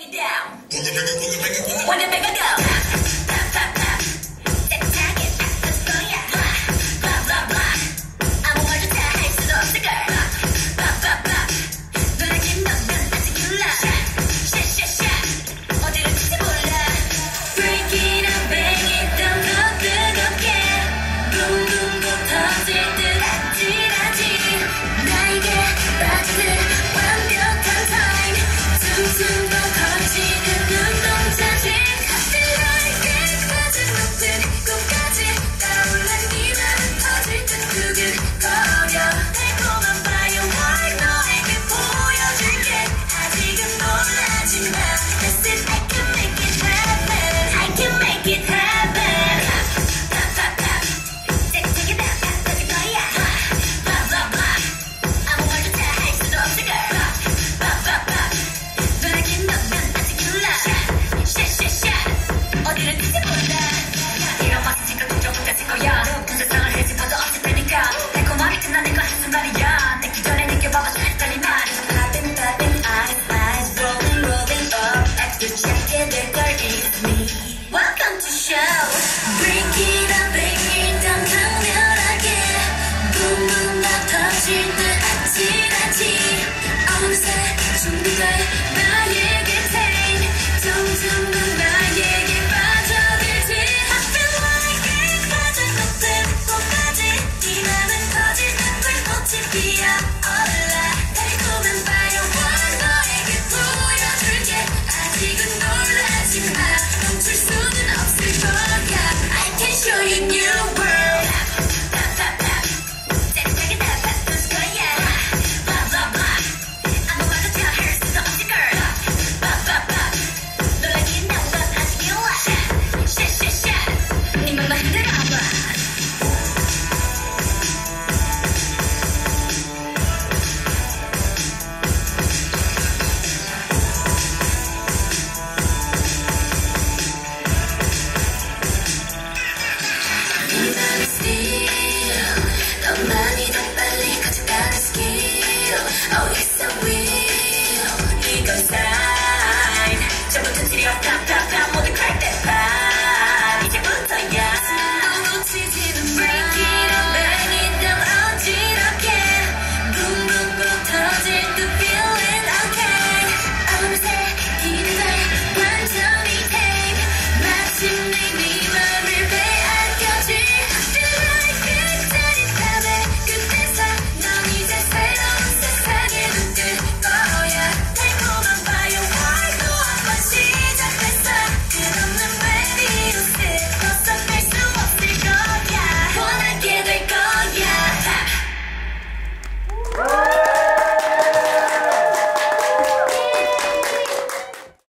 it down. When the bigger, when the bigger, when the bigger go.